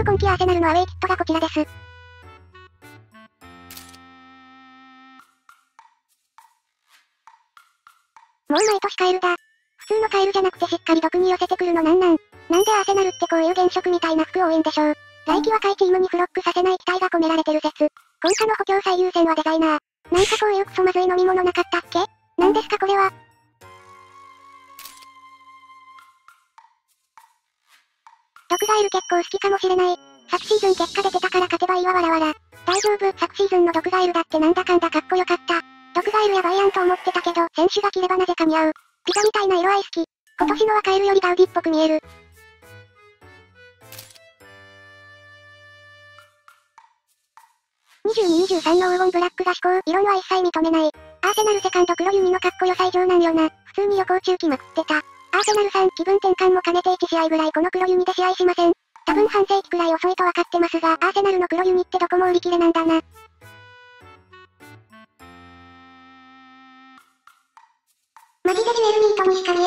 方今季アーセナルのアウェイキットがこちらです。もう毎年カエルだ。普通のカエルじゃなくてしっかり毒に寄せてくるのなんなん。なんでアーセナルってこういう現職みたいな服多いんでしょう。来季は下位チームにフロックさせない期待が込められてる説。今夏の補強最優先はデザイナー。なんかこういうクソまずい飲み物なかったっけ？なんですかこれは。ガエル結構好きかもしれない。昨シーズン結果出てたから勝てばいいわわらわら。大丈夫、昨シーズンの毒ガエルだってなんだかんだかっこよかった。毒ガエルやばいやんと思ってたけど、選手が着ればなぜか似合う。ピザみたいな色合い好き。今年のはカエルよりガウディっぽく見える。22-23の黄金ブラックが飛行、色のは一切認めない。アーセナルセカンド黒ユニのかっこよさ以上なんよな。普通に旅行中来まくってた。アーセナルさん、気分転換も兼ねて1試合ぐらいこの黒弓で試合しません。多分半世紀くらい遅いと分かってますが、アーセナルの黒弓ってどこも売り切れなんだな。マジでジュエルミートに惹かれ。